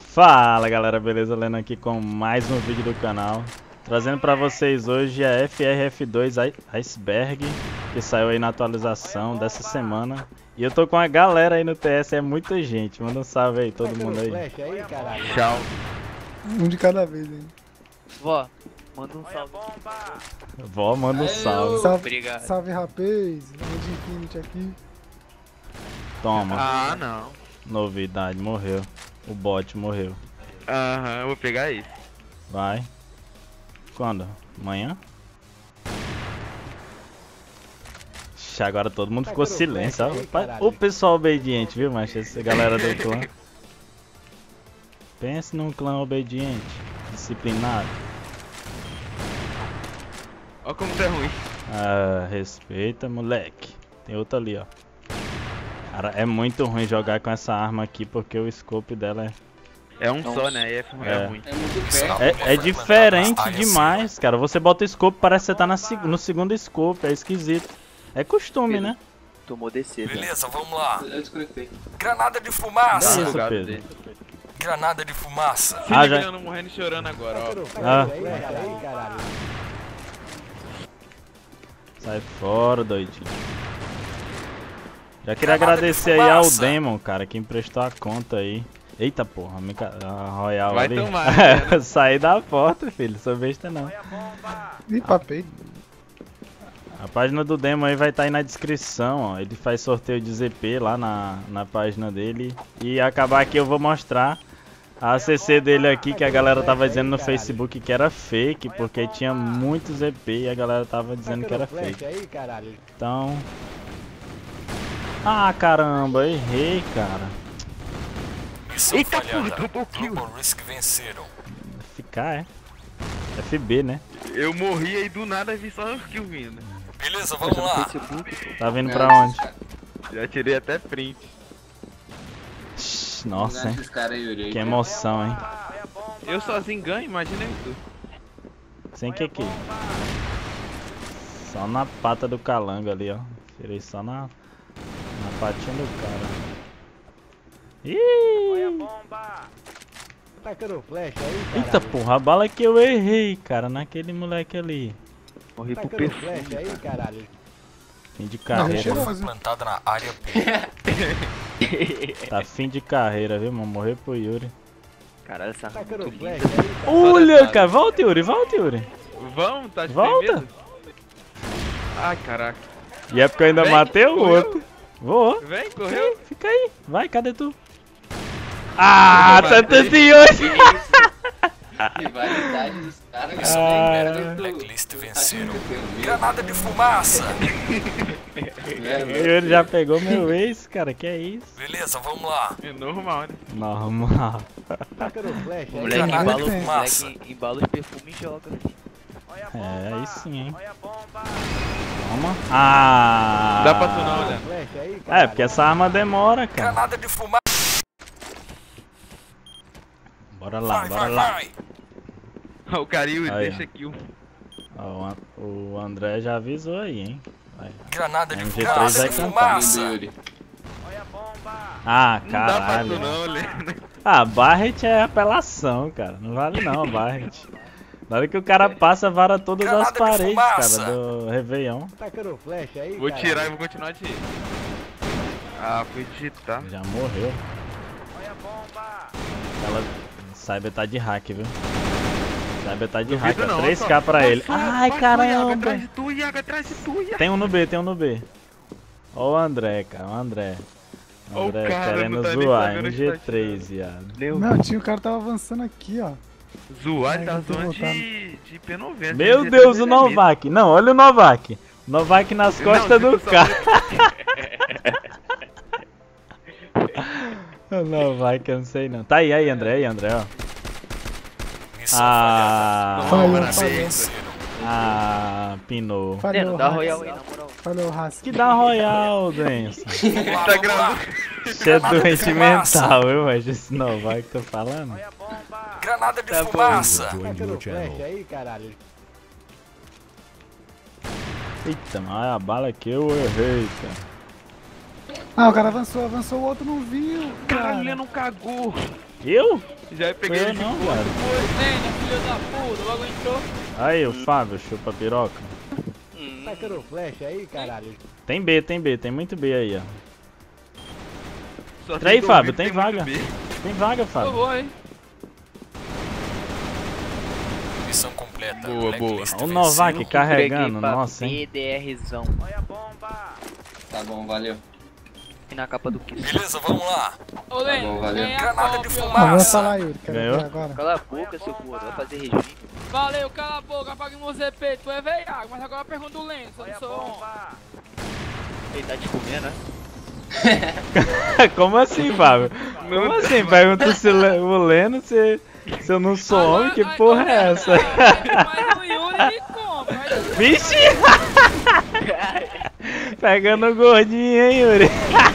Fala galera, beleza? Lendo aqui com mais um vídeo do canal. Trazendo pra vocês hoje a FRF2 Iceberg Que saiu aí na atualização dessa semana. E eu tô com a galera aí no TS, é muita gente. Manda um salve aí, todo mundo aí. Tchau. Um de cada vez, hein? Vó, manda um salve. Vó, manda um salve. Salve, Obrigado. salve rapaz, de Infinity aqui Toma, Ah, não novidade, morreu O bot morreu Aham, eu vou pegar isso Vai Quando? Amanhã? Ixi, Agora todo mundo ficou silêncio, ó. O pessoal obediente, viu, macho? Essa galera do clã. Pense num clã obediente, disciplinado. Olha como tá ruim Ah, respeita, moleque. Tem outra ali, ó. Cara, é muito ruim jogar com essa arma aqui porque o scope dela É um só, né? E é, é É. ruim é, é, é diferente demais, cara. Você bota o scope, parece que você tá na no segundo scope, é esquisito. É costume, né? Tomou descer. Beleza, vamos lá. Granada de fumaça. isso, Bugado Pedro. Granada de fumaça. Ah, já- morrendo e chorando agora, ó Ah. Sai fora, doidinho. Já queria agradecer aí ao. Demon, cara, que emprestou a conta aí. Eita porra, a Royal Vai ali. tomar, né? Saí da porta, filho, sou besta não. Ih, papei A página do Demo aí vai estar aí na descrição, ó. Ele faz sorteio de ZP lá na, na página dele. E acabar aqui eu vou mostrar a CC dele aqui, que a galera tava dizendo no Facebook que era fake, porque tinha muito ZP e a galera tava dizendo que era fake. Então... Ah, caramba, errei, cara. Missão Eita, falhada. Global Risk venceram. Ficar, é? FB, né? Eu morri aí do nada vi só o kill vindo Beleza, vamos lá. Tá vindo pra onde? Já tirei até print Nossa, hein? Que emoção, hein? Eu sozinho ganho, imagina isso Sem que que? Só na pata do calango ali, ó. Tirei só na, na patinha do cara. Ih! Eita porra, a bala que eu errei, cara, naquele moleque ali. Morri pro perfume Fim de Não, carreira. chegou. Foi plantada na área. Tá fim de carreira, viu, mano? Morreu pro Yuri. Caralho, essa é muito linda. Olha, cara, volta, Yuri, volta, Yuri. Vamos, tá de Volta. Ai, caraca E é porque eu ainda Vem, matei o outro. Vou. Vem, correu Fica aí. Vai, cadê tu? Ah, Eu vou bater. 78! Rivalidade dos caras. Missão Ah. Blacklist venceram. Granada de fumaça. O Yuri já pegou meu ex, cara, que é isso? Beleza, vamos lá. É normal, né? Normal. O moleque embala, de o fumaça. embala os perfumes e joga. É, aí sim, hein? Toma. Ah! Dá pra tu não olhar É, porque essa arma demora, cara. Granada de fumaça. Bora lá, Vai, bora vai, lá. vai. O Cariu Aí, deixa aqui o Ó, o An- o André já avisou aí, hein? Vai. Granada de MG3 fumaça. vai de cantar. fumaça. Ah, Não dá pra tu caralho. não, Leandro Ah, Barret é apelação, cara. Não vale não, Barret. Na hora que o cara passa, vara todas as Granada de paredes, cara, do Réveillon. Vou tirar e vou continuar de Ah, fui digitar Já morreu. Ela... Cyber tá de hack, viu? Cyber tá de hack, Duvido ó. não, 3k só- pra ele. Passou, Ai, Iago, caramba! atrás de tu, Iago, atrás de tu, Iago. Tem um no B, tem um no B. Ó o André, cara, o André. O o André cara, querendo não tá zoar, sabendo onde tá MG3, viado. Não, tinha o cara tava avançando aqui, ó Zoar, Ai, tá eu tô zoando de, de P90 Meu de Deus, o P90. Novak. Não, olha o Novak. Novak nas Não, costas do tipo, só- cara. O Novak, eu não sei não. Tá aí, aí, André, aí, André, ó. Missão Ah, Não, Falhou, parabéns. ah, pinou. Falhou, Deno, dá. Royal aí, na moral. Falhou, Haas Que dá Royal, Denso. Tá lá. Você é doente mental, viu, mas esse Novak que eu tô falando. Granada de Tá fumaça. Eita, mas a bala que eu errei, cara. Ah, o cara avançou, avançou, o outro não viu. Caralho, Cara. ele não cagou. Eu? Já peguei Eu ele não, boa. cara. Lênin, filho da puta, logo entrou. Aí, o Fábio, chupa piroca. Tacando flecha aí, caralho. Tem B, tem B, tem muito B aí, ó. Entra aí, Fábio, tem muito vaga. Tem vaga, Eu Fábio. vou, hein. Missão completa. Boa, Blacklist Olha o. Novak carregando, nossa, hein. PDRzão. Tá bom, valeu. E na capa do Kiss. Beleza, vamos lá. Ô, Lênin, bom, valeu. Granada de fumaça. Avança lá, Yuri. Ganhou? agora. Cala a boca, seu gordo. Vai fazer regime. Valeu, cala a boca, apague meu ZP, tu é veiaco, mas agora pergunta o se eu não sou homem. Ele tá te comendo, né? Como assim, Fábio? Como assim? Pergunta se o Leno se, se eu não sou homem, que porra é agora- essa? Mas o Yuri me compra. mas- Vixe! Pegando o gordinho, hein, Yuri?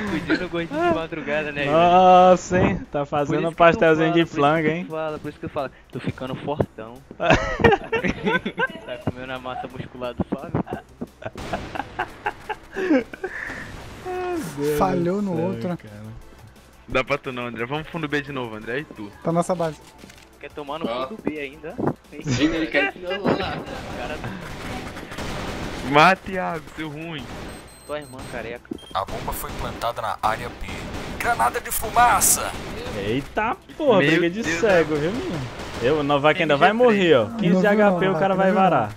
Sacudindo o gordinho de madrugada, né? Nossa, hein? Tá fazendo um pastelzinho fala, de flanga, hein? Fala, por isso que eu falo, tô ficando fortão. tá comendo a massa muscular do Fábio? Falhou no outro. Dá pra tu não, André. Vamos fundo B de novo, André. E tu? Tá nossa base. Quer tomar no fundo B ainda? Ainda ele quer que eu vou lá. Cara, Mate, Thiago, seu ruim. tua irmã careca. A bomba foi plantada na área B. Granada de fumaça. Eita porra, Meu briga de Deus cego, viu, menino? Eu, o Novak ainda vai MG3. morrer, ó. 15 Não de viu não, HP o cara Novak, vai não não. varar.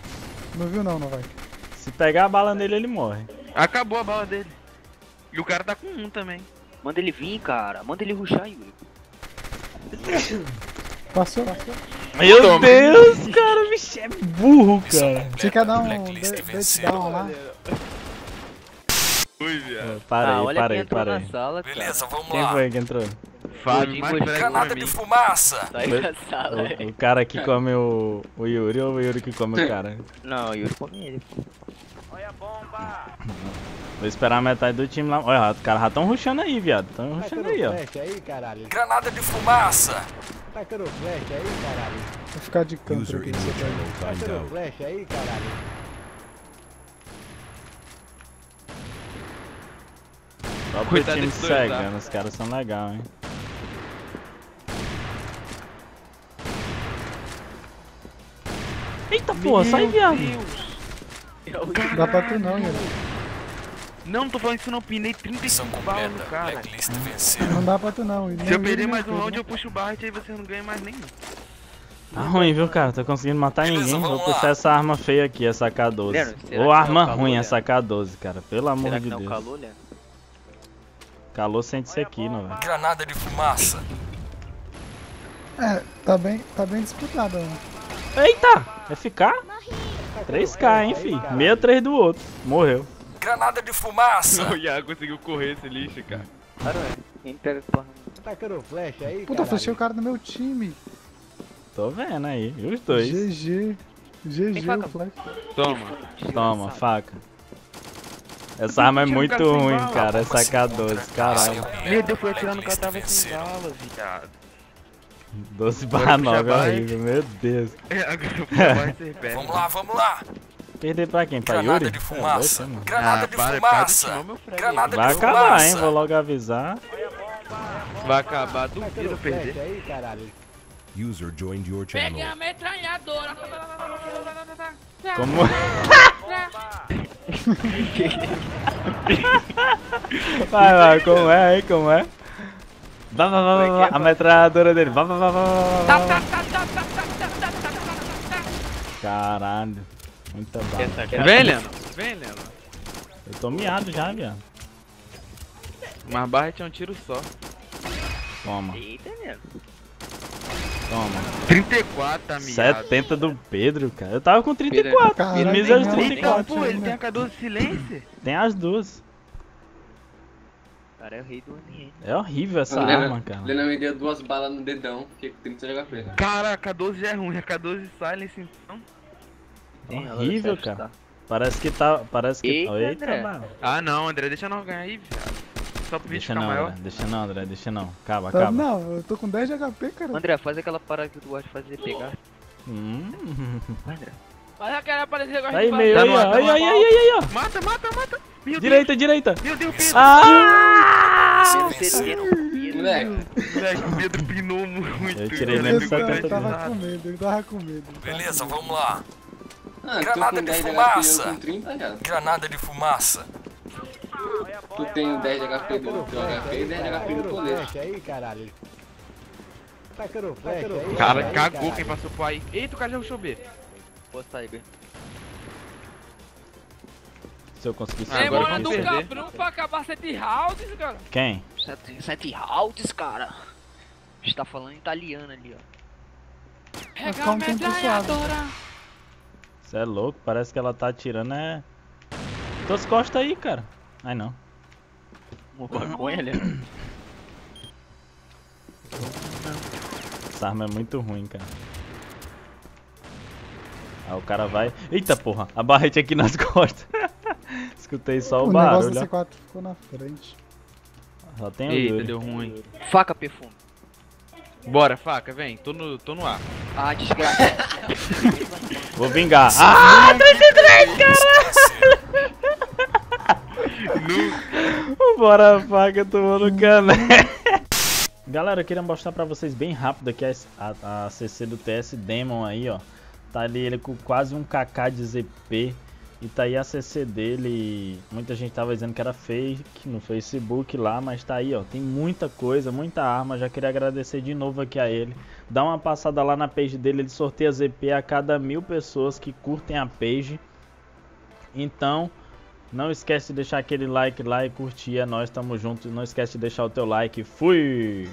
Não viu não, não vai. Se pegar a bala nele, ele morre. Acabou a bala dele. E o cara tá com um também. Manda ele vir, cara. Manda ele ruxar, Yuri. Passou, passou. Meu Toma. Deus, cara, o bicho é burro, cara. Você quer dar um Blacklist de- vencido. down lá? Ui, viado. Para ah, aí, olha para quem aí, para aí. sala. Beleza, vamos Quem lá. foi que entrou? Fábio, mais Granada de fumaça. Tá aí na sala, O, o cara que come o, o Yuri ou o Yuri que come o cara? Não, Yuri come ele. Vou esperar a metade do time lá. Olha, os caras já tão rushando aí, viado. Tão rushando aí, ó. aí, caralho. Granada de fumaça. Tacando flecha aí, caralho. Vou ficar de canto aqui. Tacando flecha aí, caralho. Só pro Coitado time dois, tá? cegando, os caras são legais, hein. Eita porra, sai viado. Dá pra tu não, Yuri. Não, não tô falando isso não. Pinei Missão 35 balas no cara. Não dá pra tu não. e Se eu perder mais um round, né? eu puxo o Barret aí você não ganha mais nenhum. Tá ruim, viu, cara? Tô conseguindo matar Beleza, ninguém. Vou lá. puxar essa arma feia aqui, essa K12. Leandro, será Ou arma não é calor, ruim, Leandro? essa K12, cara. Pelo amor Será de não Deus. Leandro? Calor sente isso aqui, não, velho. Granada de fumaça. É, tá bem, tá bem disputado. né? Eita! Vai ficar? 3k, hein, fi. 63 do outro. Morreu. Granada de fumaça. O Iago conseguiu correr esse lixo, cara. É. A Tacando flecha aí, Puta, flechei o cara do meu time. Tô vendo aí. E os dois. GG. GG flash. Toma. Toma, faca. Essa arma é muito ruim, cara. Essa K12, caralho. Meu Deus, foi atirando que eu tava sem bala, é viado. 12 barra 9 é horrível, meu Deus. É, vamos lá, vamos lá. Perder pra quem? Pra Granada Yuri? De fumaça. É, Granada ah, de para, fumaça. Para, para de filmar, Granada Vai de acabar, fumaça. Vai acabar, hein? Vou logo avisar. Vai acabar, duvido perder. Aí, caralho. User joined your channel. Peguei a metralhadora. Como? vai vai, como é, hein? Como é? Vá, vá, vá, vá, a metralhadora dele. Vá, vá, vá, vá, vá. Caralho. Muita bala. É Vem, Leno. Vem, Leno. Eu tô miado já, viado. Mas barra é tinha um tiro só. Toma. Eita, Leno toma. 34, tá miado. 70 do Pedro, cara. Eu tava com 34. Caralho, E me deu os não, 34. Então, pô, ele tem a K12 silêncio. Tem as duas. Cara é o rei do ambiente. É horrível essa Lena- arma, cara. Lena me deu duas balas no dedão, fiquei com 30 de HP. Cara, a K12 é ruim, a K12 silence então. Tem ela Horrível, cara. Parece que tá. Parece que. Eita, Eita, André. Ah não, André, deixa nós ganhar aí, viado. Só pro vídeo Deixa ficar não, maior. André. Deixa não, André. Deixa não. Acaba, Tá, acaba. não, eu tô com 10 de HP, cara. André, faz aquela parada que tu gosta de fazer, pegar. Hum. André. Mas eu quero aparecer com a Tá aí meio, aí, ó. Aí, aí, aí, aí, ó. Mata, mata, mata. Meu Direita, direita. Deus, meu Deus, Pedro. Ah! Moleque, Moleque, o Pedro pinou muito. Eu tirei ficou 70 Ele tava com medo, ele tava com medo. Beleza, vamos lá. ah, Granada de 10 de HP, fumaça. eu com 30 já. Granada de fumaça. Tu tem o 10 de HP do teu HP e 10 de HP do colete. flecha aí, caralho. Tacando flecha aí. Cara, aí, cagou caralho. quem passou por aí. Eita, o cara já rushou B. Pô, Tiger. Se eu conseguir Ah, agora segurar. Demora do vamos perder. cabrão pra acabar sete rounds, cara. Quem? Sete, sete rounds, cara. A gente tá falando italiano ali, ó. Pega a metralhadora. Você é louco, parece que ela tá atirando é. Tuas costas aí, cara. Ai não. Uma maconha ali. Essa arma é muito ruim, cara. Aí o cara vai. Eita porra, a barrete aqui nas costas. Escutei só o, O negócio barulho. da ó. C4 ficou na frente. Só tem o Eita, Yuri. deu ruim. Faca, perfume. Bora, faca, vem. Tô no, tô no ar. Ah, desgraça. Vou vingar. Ah, 33, caralho! Bora, faca, tomando cana. Galera, eu queria mostrar pra vocês bem rápido aqui a, a, a CC do TS Demon aí, ó. Tá ali ele com quase um kk de ZP. E tá aí a CC dele. Muita gente tava dizendo que era fake no Facebook lá, mas tá aí, ó. Tem muita coisa, muita arma. Já queria agradecer de novo aqui a ele. Dá uma passada lá na page dele, ele sorteia ZP a cada mil pessoas que curtem a page. Então, não esquece de deixar aquele like lá e curtir. É nós, tamo junto. Não esquece de deixar o teu like. Fui!